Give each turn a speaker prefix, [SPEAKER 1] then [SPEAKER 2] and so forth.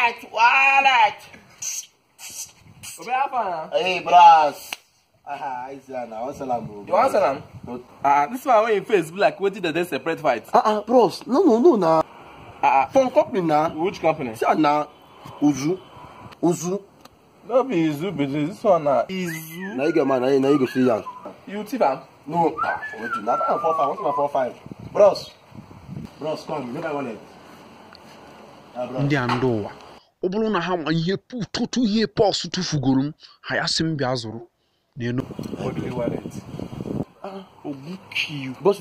[SPEAKER 1] Wallet, wallet.
[SPEAKER 2] Obe Afana.
[SPEAKER 1] Hey, bros. Ah, I see now. What's salam, bro?
[SPEAKER 2] You want salam? Ah, this one when you face like wetin dey dey separate fight.
[SPEAKER 1] Ah, ah, bros. No, no, no, nah.
[SPEAKER 2] Ah,
[SPEAKER 1] From company, nah.
[SPEAKER 2] which company?
[SPEAKER 1] See, nah. Uzu. Uzu.
[SPEAKER 2] No be Izu be this one na Izu.
[SPEAKER 1] Now you get man. Now you, now you go see young.
[SPEAKER 2] You thief am?
[SPEAKER 1] No. Ah, what you? Now I'm four five. What's my four five? Bros. Bros, come. Look at wallet. Ah, bros.
[SPEAKER 3] ụwa ọ bụrụ na ha ma ihe tụtụ ihe pọs tụfugoro m ha ya sị m bịa zụrụ.
[SPEAKER 1] Boss,